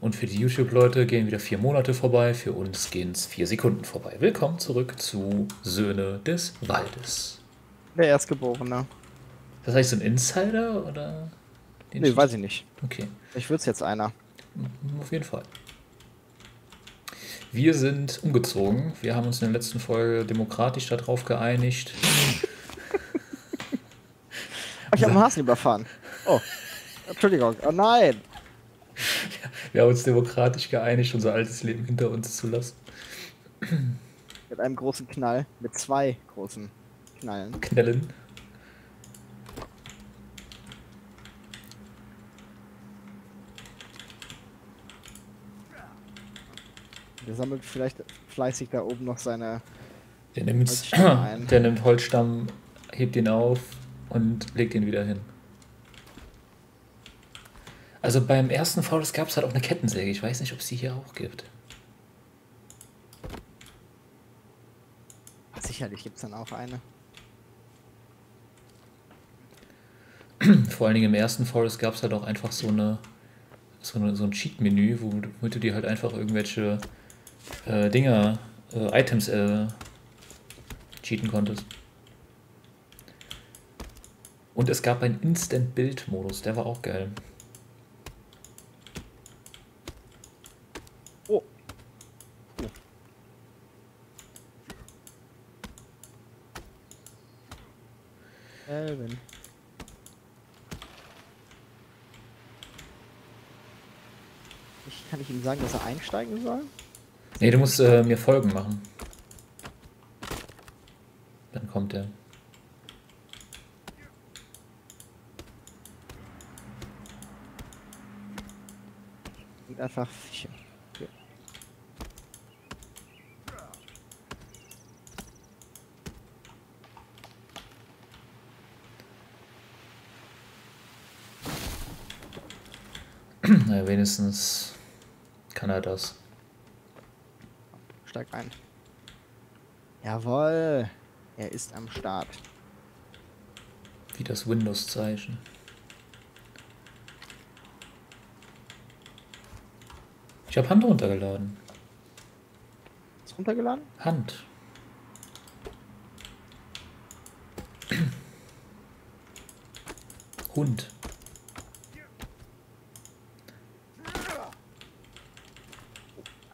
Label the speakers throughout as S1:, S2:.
S1: Und für die YouTube-Leute gehen wieder vier Monate vorbei, für uns gehen es vier Sekunden vorbei. Willkommen zurück zu Söhne des Waldes.
S2: Der Erstgeborene.
S1: Das heißt ein Insider oder?
S2: Den nee, weiß ich nicht.
S1: Okay.
S2: Ich würde es jetzt einer.
S1: Auf jeden Fall. Wir sind umgezogen. Wir haben uns in der letzten Folge demokratisch darauf geeinigt.
S2: ich habe einen Hasen überfahren. Oh, Entschuldigung. Oh nein.
S1: Wir haben uns demokratisch geeinigt, unser altes Leben hinter uns zu lassen.
S2: Mit einem großen Knall. Mit zwei großen Knallen.
S1: Knallen.
S2: Der sammelt vielleicht fleißig da oben noch seine.
S1: Der nimmt, der nimmt Holzstamm, hebt ihn auf und legt ihn wieder hin. Also beim ersten Forest gab es halt auch eine Kettensäge. Ich weiß nicht, ob es die hier auch gibt.
S2: Sicherlich gibt es dann auch eine.
S1: Vor allen Dingen im ersten Forest gab es halt auch einfach so eine so, eine, so ein Cheat-Menü, womit du dir halt einfach irgendwelche äh, Dinger, äh, Items äh, cheaten konntest. Und es gab einen Instant-Bild-Modus, der war auch geil.
S2: Oh. Elvin. Ich kann ich ihm sagen, dass er einsteigen soll?
S1: Nee, du musst äh, mir Folgen machen. Dann kommt er.
S2: Und einfach Fische. Okay.
S1: Na, wenigstens kann er das
S2: steigt ein. Jawohl. Er ist am Start.
S1: Wie das Windows-Zeichen. Ich habe Hand runtergeladen.
S2: Was runtergeladen?
S1: Hand. Hund.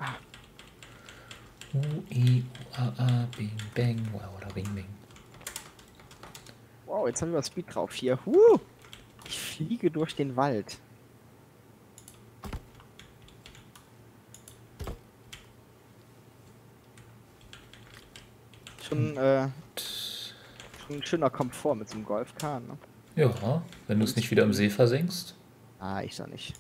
S1: I, U, A, A, Bing, Bang, wow, oder Bing, Bing.
S2: Wow, jetzt haben wir Speed drauf hier. Huh! Ich fliege durch den Wald. Schon, äh, schon ein schöner Komfort mit so einem Golfkar, ne?
S1: Ja, wenn du es nicht wieder im See versenkst.
S2: Ah, ich doch nicht.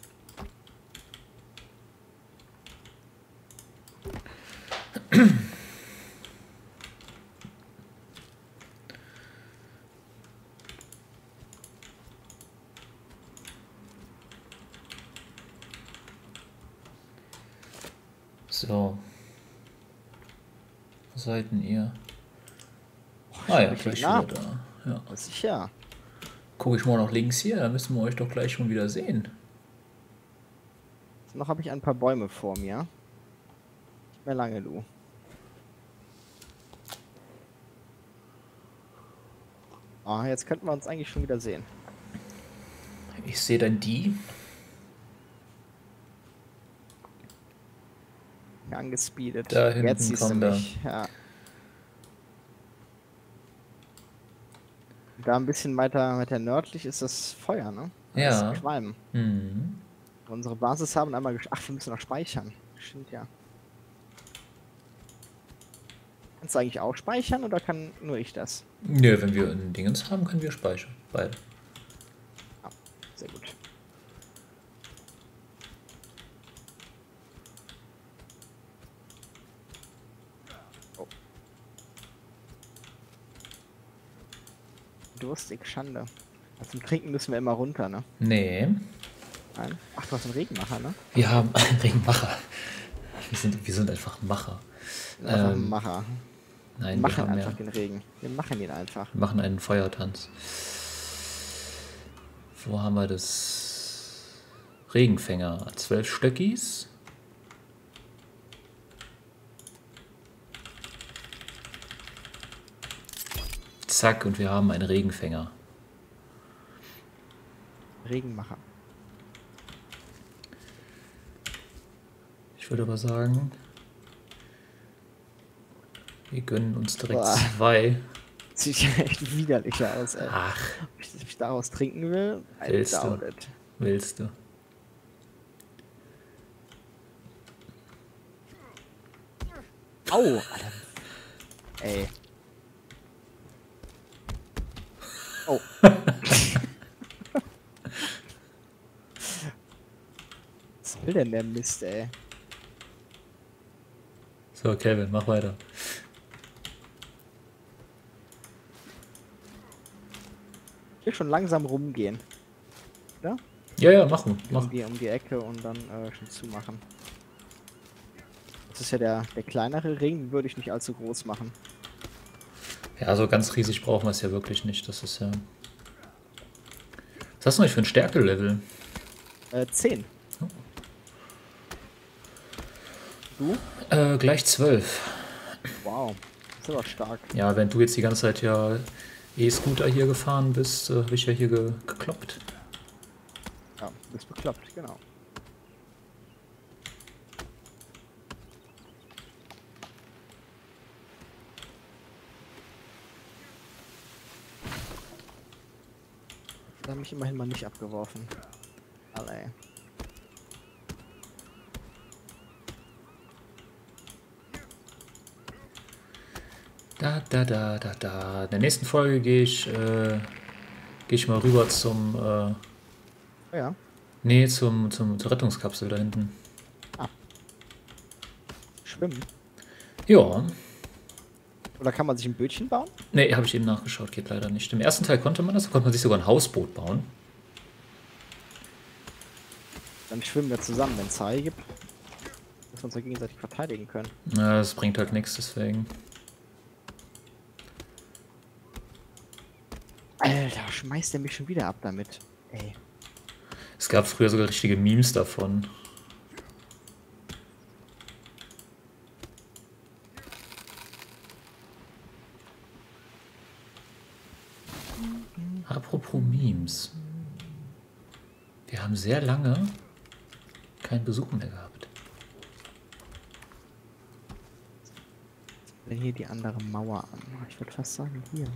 S1: So. Wo seid denn ihr? Oh, ah ja, gleich wieder da. Ja.
S2: Sicher.
S1: Gucke ich mal nach links hier, da müssen wir euch doch gleich schon wieder sehen.
S2: Noch habe ich ein paar Bäume vor mir. Nicht mehr lange, du. Ah, jetzt könnten wir uns eigentlich schon wieder sehen.
S1: Ich sehe dann die.
S2: Angespeedet.
S1: Da hinten jetzt siehst du mich.
S2: Ja. Da ein bisschen weiter, weiter nördlich ist das Feuer, ne?
S1: Das
S2: ja. Qualm. Mhm. Unsere Basis haben einmal Ach, wir müssen noch speichern. Stimmt ja. Kannst du eigentlich auch speichern oder kann nur ich das?
S1: Nö, wenn wir ein Dingens haben, können wir speichern. Beide.
S2: Ah, sehr gut. Oh. Durstig, Schande. Also zum Trinken müssen wir immer runter, ne?
S1: Nee.
S2: Nein. Ach, du hast einen Regenmacher, ne?
S1: Wir haben einen Regenmacher. Wir sind, wir sind einfach Macher.
S2: Einfach ähm, Macher.
S1: Nein,
S2: wir machen einfach ja. den Regen. Wir machen ihn einfach.
S1: Wir machen einen Feuertanz. Wo haben wir das? Regenfänger. Zwölf Stöckis. Zack, und wir haben einen Regenfänger.
S2: Regenmacher.
S1: Ich würde aber sagen, wir gönnen uns direkt
S2: Boah.
S1: zwei.
S2: Sieht ja echt widerlich aus, ey.
S1: Ach,
S2: Ob ich, ob ich daraus trinken will?
S1: Willst du? willst du.
S2: Au, Alter. Ey. Will denn der Mist, ey?
S1: So, Kevin, mach weiter.
S2: Ich will schon langsam rumgehen. Ja?
S1: Ja, ja, mach, mach.
S2: Um, die, um die Ecke und dann äh, schon zumachen. Das ist ja der, der kleinere Ring, würde ich nicht allzu groß machen.
S1: Ja, so ganz riesig brauchen wir es ja wirklich nicht. Das ist ja. Was hast du eigentlich für ein Stärke-Level?
S2: Äh, 10. Du?
S1: Äh, gleich 12.
S2: Wow. Das ist aber stark.
S1: Ja, wenn du jetzt die ganze Zeit ja E-Scooter hier gefahren bist, äh, habe ich ja hier ge gekloppt.
S2: Ja, ist bekloppt, genau. Da haben mich immerhin mal nicht abgeworfen. Alle.
S1: Da, da, da, da, da. In der nächsten Folge gehe ich, äh, gehe ich mal rüber zum, äh,
S2: Ja.
S1: nee, zum, zum, zur Rettungskapsel da hinten.
S2: Schwimmen.
S1: Ja,
S2: Oder kann man sich ein Bötchen bauen?
S1: nee, habe ich eben nachgeschaut, geht leider nicht. Im ersten Teil konnte man das, da konnte man sich sogar ein Hausboot bauen.
S2: Dann schwimmen wir zusammen, wenn es Hai gibt. Dass wir uns ja gegenseitig verteidigen können.
S1: Na, das bringt halt nichts, deswegen.
S2: Alter, schmeißt der mich schon wieder ab damit. Ey.
S1: Es gab früher sogar richtige Memes davon. Apropos Memes. Wir haben sehr lange keinen Besuch mehr gehabt.
S2: Hier die andere Mauer an. Ich würde fast sagen, hier.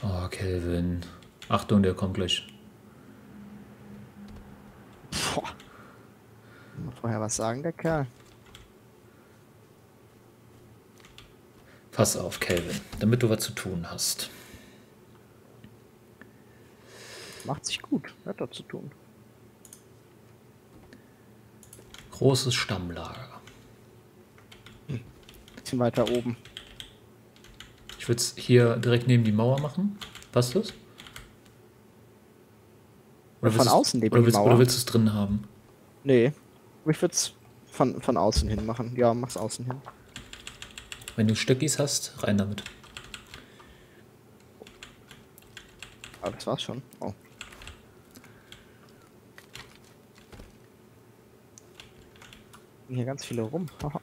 S1: Oh, Kelvin. Achtung, der kommt gleich.
S2: Boah. Mal vorher was sagen, der Kerl.
S1: Pass auf, Kelvin, damit du was zu tun hast.
S2: Macht sich gut. Hat dort zu tun.
S1: Großes Stammlager.
S2: Bisschen weiter oben.
S1: Ich würde es hier direkt neben die Mauer machen. Passt das?
S2: Von
S1: willst du's-
S2: außen neben
S1: oder
S2: die
S1: willst,
S2: Mauer?
S1: Oder willst du es drin haben?
S2: Nee. Ich würde es von, von außen hin machen. Ja, mach's außen hin.
S1: Wenn du Stöckis hast, rein damit.
S2: Aber das war's schon. Oh. Hier ganz viele rum. Haha.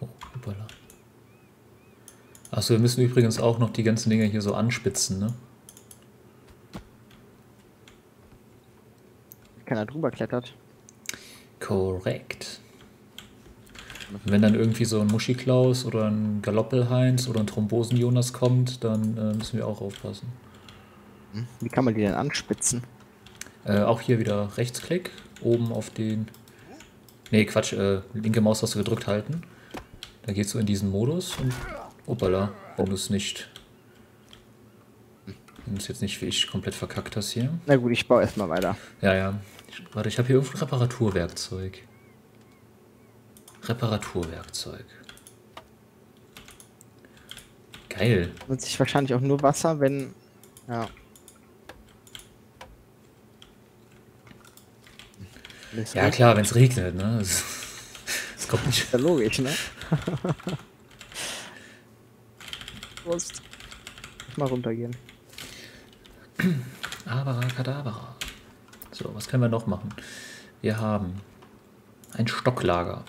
S1: Oh, hoppala. Achso, wir müssen übrigens auch noch die ganzen Dinger hier so anspitzen, ne?
S2: Keiner drüber klettert.
S1: Korrekt. Wenn dann irgendwie so ein Muschiklaus oder ein Galoppelheinz oder ein Thrombosen-Jonas kommt, dann äh, müssen wir auch aufpassen.
S2: Hm? Wie kann man die denn anspitzen?
S1: Äh, auch hier wieder Rechtsklick, oben auf den. Nee, Quatsch, äh, linke Maustaste gedrückt halten. Da geht's so in diesen Modus und. Hoppala, wenn du es nicht. Wenn du es jetzt nicht wie ich komplett verkackt hast hier.
S2: Na gut, ich baue erstmal weiter.
S1: Ja, ja. Ich, warte, ich habe hier irgendwo ein Reparaturwerkzeug. Reparaturwerkzeug. Geil.
S2: Nutze ich wahrscheinlich auch nur Wasser, wenn Ja.
S1: Ja, klar, wenn es regnet, ne? Das, kommt nicht.
S2: Ist ja logisch, ne? Prost. Mal runtergehen.
S1: Abracadabra. So, was können wir noch machen? Wir haben ein Stocklager.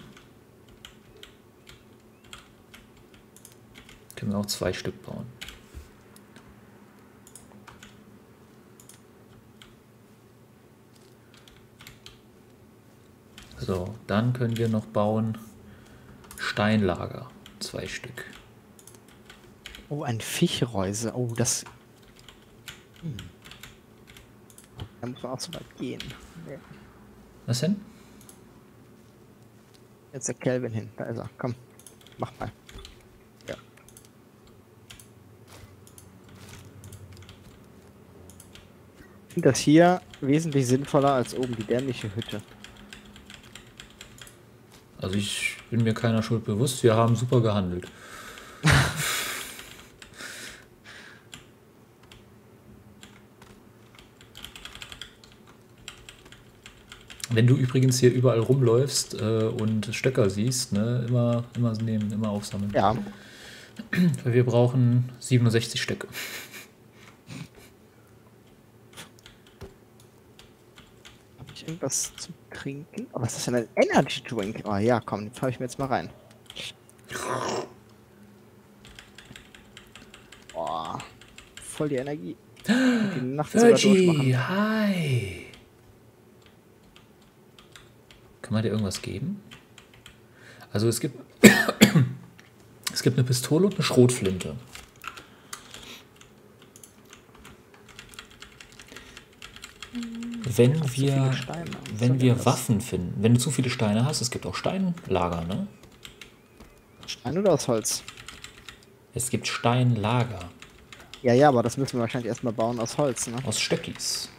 S1: Können wir auch zwei Stück bauen. So, dann können wir noch bauen Steinlager. Zwei Stück.
S2: Oh, ein Fischreuse. Oh, das. Hm. Da muss man auch so weit gehen. Ja.
S1: Was denn?
S2: Jetzt der Kelvin hin. Da ist er. Komm. Mach mal. Ja. Ich finde das hier wesentlich sinnvoller als oben die dämliche Hütte.
S1: Also ich bin mir keiner Schuld bewusst. Wir haben super gehandelt. Wenn du übrigens hier überall rumläufst äh, und Stöcker siehst, ne, immer, immer nehmen, immer aufsammeln.
S2: Ja.
S1: Weil wir brauchen 67 Stöcke.
S2: Habe ich irgendwas zu trinken? Oh, was ist denn ein Energy Drink? Oh ja, komm, den fahre ich mir jetzt mal rein. Boah. Voll die Energie. Die Nacht.
S1: Virgie, hi! Kann man dir irgendwas geben? Also es gibt es gibt eine Pistole und eine Schrotflinte. Wenn
S2: Zu
S1: wir
S2: Steine.
S1: Wenn wir? Waffen finden, wenn du zu viele Steine hast, es gibt auch Steinlager, ne?
S2: Stein oder aus Holz?
S1: Es gibt Steinlager
S2: Ja, ja, aber das müssen wir wahrscheinlich erstmal bauen aus Holz, ne?
S1: aus Stöckis.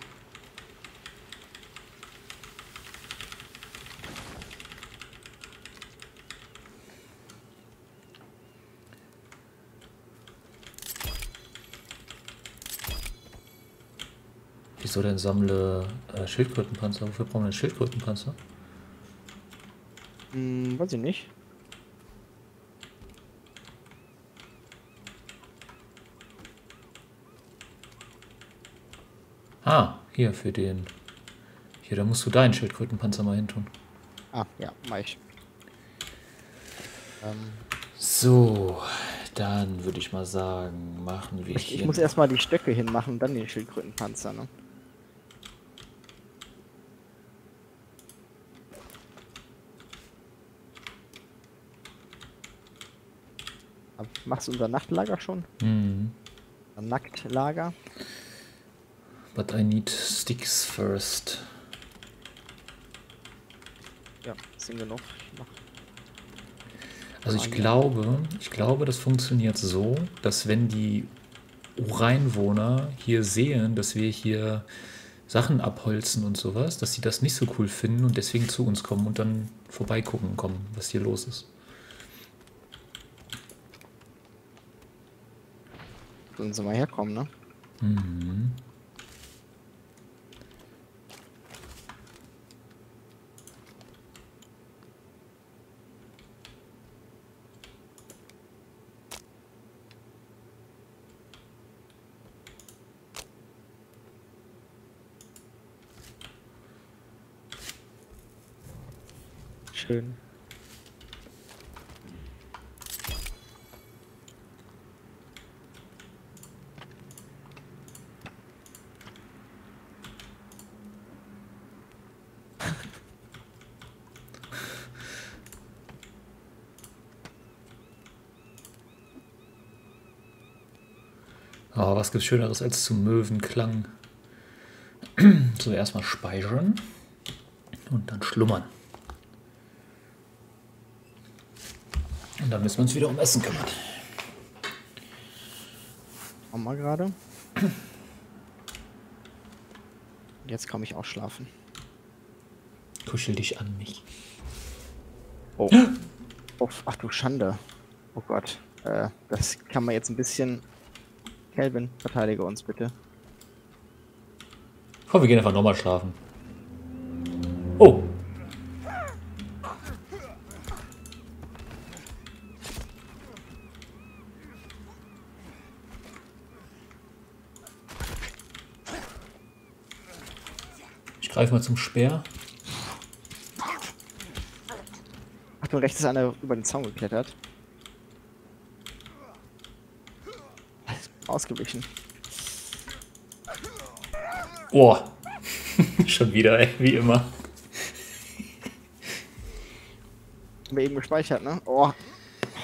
S1: Wieso denn sammle äh, Schildkrötenpanzer? Wofür brauchen wir denn Schildkrötenpanzer?
S2: Hm, weiß ich nicht.
S1: Ah, hier für den. Hier, da musst du deinen Schildkrötenpanzer mal hin tun.
S2: Ah, ja, mach ich. Ähm,
S1: So, dann würde ich mal sagen, machen wir
S2: ich,
S1: hier.
S2: ich muss erstmal die Stöcke hinmachen und dann den Schildkrötenpanzer, ne? Machst du unser Nachtlager schon?
S1: Mhm.
S2: Nacktlager?
S1: But I need sticks first.
S2: Ja, sind genug. Ich.
S1: Also ich
S2: Ah,
S1: glaube, ich glaube, das funktioniert so, dass wenn die Ureinwohner hier sehen, dass wir hier Sachen abholzen und sowas, dass sie das nicht so cool finden und deswegen zu uns kommen und dann vorbeigucken kommen, was hier los ist.
S2: Sollen sie mal herkommen, ne?
S1: Mhm.
S2: Schön.
S1: Aber was gibt's Schöneres als zum Möwenklang? so erstmal speichern und dann schlummern. Und dann müssen wir uns wieder um Essen kümmern.
S2: Auch mal gerade. Jetzt komme ich auch schlafen.
S1: Kuschel dich an mich.
S2: Oh. oh. Ach du Schande. Oh Gott. Äh, das kann man jetzt ein bisschen. Kelvin, verteidige uns bitte.
S1: Komm, wir gehen einfach nochmal schlafen. Oh. Ich greife mal zum Speer.
S2: Achtung, rechts ist einer über den Zaun geklettert. Ausgewichen.
S1: Oh. Schon wieder, ey, wie immer.
S2: Haben wir eben gespeichert, ne? Oh.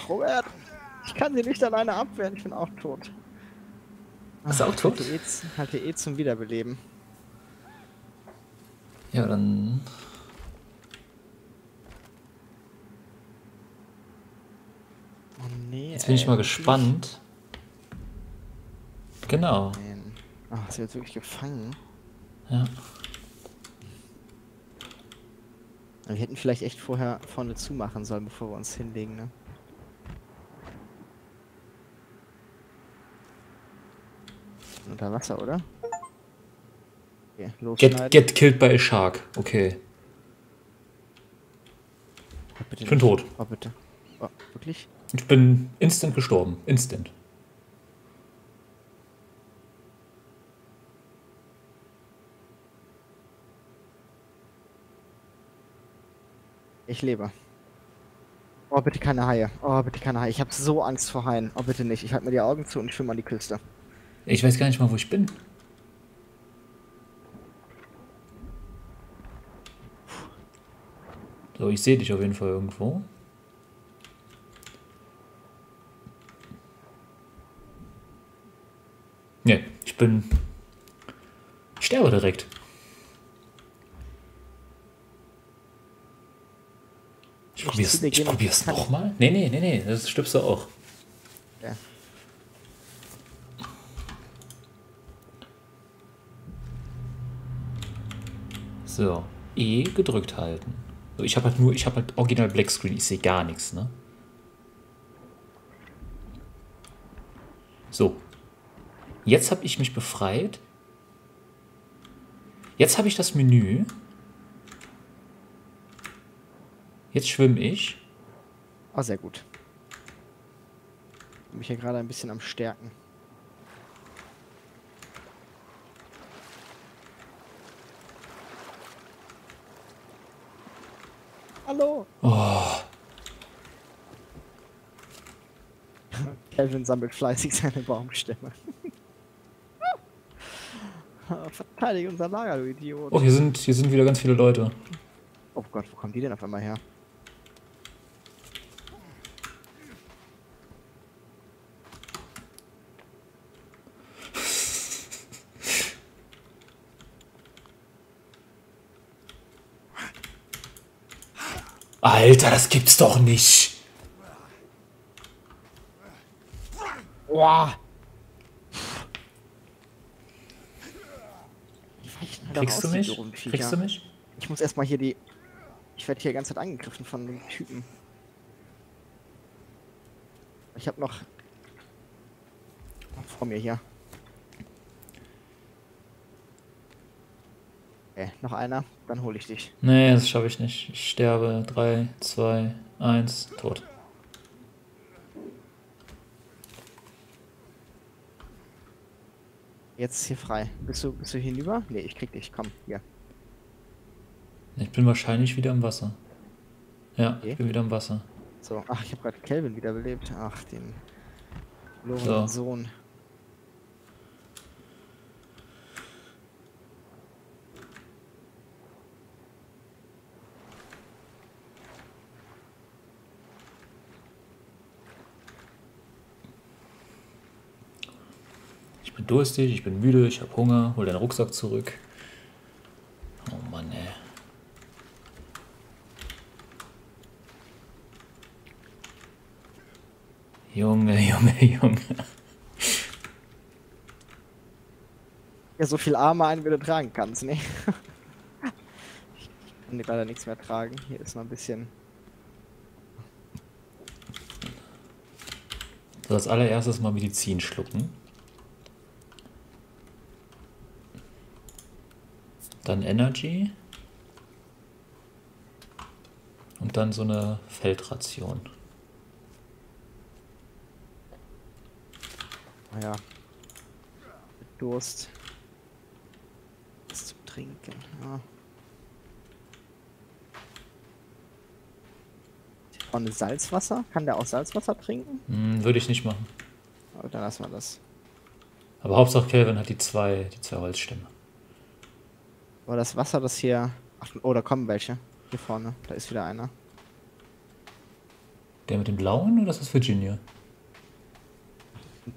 S2: Robert! Ich kann sie nicht alleine abwehren, ich bin auch tot.
S1: Bist du auch tot?
S2: Halte eh, halte eh zum Wiederbeleben.
S1: Ja, dann.
S2: Oh nee.
S1: Jetzt bin ich
S2: ey,
S1: mal
S2: wirklich?
S1: gespannt. Genau.
S2: Ach, sie wird wirklich gefangen.
S1: Ja.
S2: Wir hätten vielleicht echt vorher vorne zumachen sollen, bevor wir uns hinlegen, ne? Unter Wasser, oder? Okay.
S1: Get, get killed by a shark. Okay.
S2: Oh,
S1: Ich bin tot.
S2: Oh, bitte. Oh, wirklich?
S1: Ich bin instant gestorben. Instant.
S2: Ich lebe. Oh, bitte keine Haie. Oh, bitte keine Haie. Ich habe so Angst vor Haien. Oh, bitte nicht. Ich halte mir die Augen zu und schwimme an die Küste.
S1: Ich weiß gar nicht mal, wo ich bin. So, ich sehe dich auf jeden Fall irgendwo. Ne, ich bin. Ich sterbe direkt. Probier's, ich probier's nochmal. Nee, nee, nee, nee, das stirbst du auch.
S2: Ja.
S1: So, E gedrückt halten. So, ich habe halt nur, ich habe halt original Black Screen, ich sehe gar nichts, ne? So. Jetzt habe ich mich befreit. Jetzt habe ich das Menü. Jetzt schwimme ich.
S2: Oh, sehr gut. Bin mich hier gerade ein bisschen am Stärken. Hallo!
S1: Oh,
S2: Calvin sammelt fleißig seine Baumstämme. Verteidige unser Lager, du Idiot.
S1: oh hier, sind, hier sind wieder ganz viele Leute.
S2: Oh Gott, wo kommen die denn auf einmal her?
S1: Alter, das gibt's doch nicht.
S2: Boah!
S1: Kriegst du mich? Kriegst du mich?
S2: Ich muss erstmal hier die. Ich werde hier die ganze Zeit angegriffen von dem Typen. Ich habe noch. Vor mir hier. Okay, noch einer, dann hole ich dich.
S1: Nee, das schaffe ich nicht. Ich sterbe. 3, 2, 1, tot.
S2: Jetzt hier frei. Bist du, bist du hinüber? Nee, ich krieg dich. Komm, hier.
S1: Ich bin wahrscheinlich wieder im Wasser. Ja,
S2: Okay.
S1: ich bin wieder im Wasser.
S2: So, ach, ich habe gerade Kelvin wiederbelebt. Ach, den verlorenen
S1: So.
S2: Sohn.
S1: Durstig, ich bin müde, ich habe Hunger. Hol deinen Rucksack zurück. Oh Mann, ey. Junge, Junge, Junge.
S2: Ja, so viel Arme ein, wie du tragen kannst, ne? ich kann dir leider nichts mehr tragen. Hier ist noch ein bisschen.
S1: So, als allererstes mal Medizin schlucken. Dann Energy. Und dann so eine Feldration.
S2: Naja. Mit Durst. Was zum Trinken. Ja. Vorne Salzwasser. Kann der auch Salzwasser trinken?
S1: Hm, würde ich nicht machen.
S2: Aber dann lassen wir das.
S1: Aber Hauptsache Kelvin hat die zwei, die zwei Holzstämme.
S2: Aber das Wasser, das hier. Ach, oh, da kommen welche. Hier vorne. Da ist wieder einer.
S1: Der mit dem blauen oder ist das Virginia?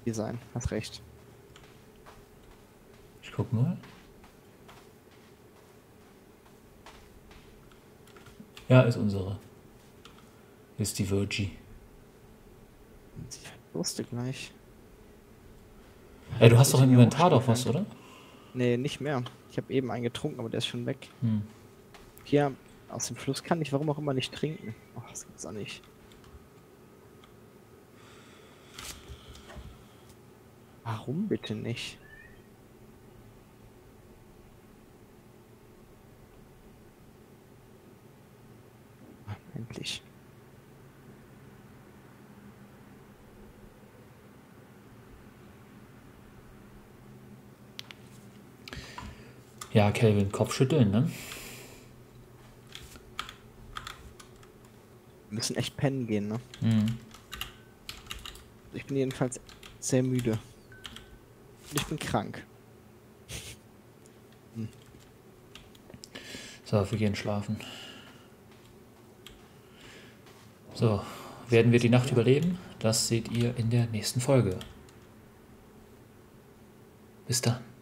S2: Hier sein. Hast recht.
S1: Ich guck mal. Ja, ist unsere. Ist die Virgie.
S2: Ich wusste gleich.
S1: Ey, du hast doch im Inventar doch was, oder?
S2: Nee, nicht mehr. Ich habe eben einen getrunken, aber der ist schon weg.
S1: Hm.
S2: Hier aus dem Fluss kann ich warum auch immer nicht trinken. Ach, das gibt's auch nicht. Warum bitte nicht? Endlich.
S1: Ja, Kelvin, Kopfschütteln, ne?
S2: Wir müssen echt pennen gehen, ne?
S1: Hm.
S2: Ich bin jedenfalls sehr müde. Und ich bin krank.
S1: So, wir gehen schlafen. So, werden wir die Nacht überleben? Das seht ihr in der nächsten Folge. Bis dann.